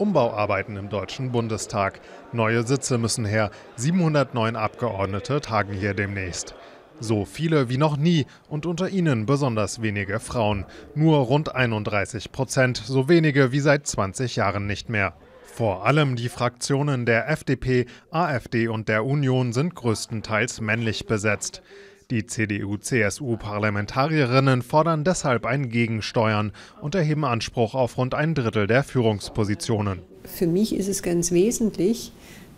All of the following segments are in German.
Umbauarbeiten im Deutschen Bundestag. Neue Sitze müssen her. 709 Abgeordnete tagen hier demnächst. So viele wie noch nie und unter ihnen besonders wenige Frauen. Nur rund 31 Prozent, so wenige wie seit 20 Jahren nicht mehr. Vor allem die Fraktionen der FDP, AfD und der Union sind größtenteils männlich besetzt. Die CDU-CSU-Parlamentarierinnen fordern deshalb ein Gegensteuern und erheben Anspruch auf rund ein Drittel der Führungspositionen. Für mich ist es ganz wesentlich,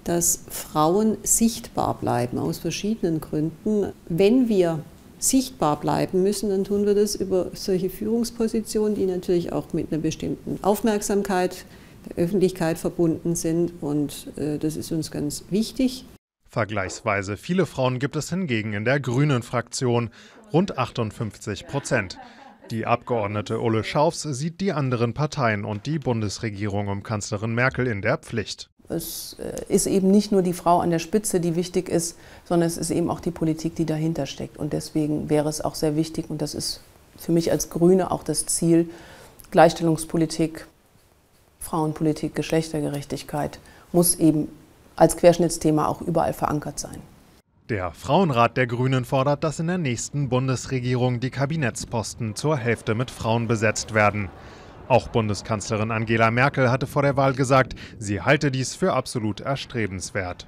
dass Frauen sichtbar bleiben, aus verschiedenen Gründen. Wenn wir sichtbar bleiben müssen, dann tun wir das über solche Führungspositionen, die natürlich auch mit einer bestimmten Aufmerksamkeit der Öffentlichkeit verbunden sind. Und äh, das ist uns ganz wichtig. Vergleichsweise viele Frauen gibt es hingegen in der Grünen Fraktion, rund 58 Prozent. Die Abgeordnete Ulle Schaufs sieht die anderen Parteien und die Bundesregierung um Kanzlerin Merkel in der Pflicht. Es äh, ist eben nicht nur die Frau an der Spitze, die wichtig ist, sondern es ist eben auch die Politik, die dahinter steckt. Und deswegen wäre es auch sehr wichtig, und das ist für mich als Grüne auch das Ziel, Gleichstellungspolitik, Frauenpolitik, Geschlechtergerechtigkeit muss eben als Querschnittsthema auch überall verankert sein. Der Frauenrat der Grünen fordert, dass in der nächsten Bundesregierung die Kabinettsposten zur Hälfte mit Frauen besetzt werden. Auch Bundeskanzlerin Angela Merkel hatte vor der Wahl gesagt, sie halte dies für absolut erstrebenswert.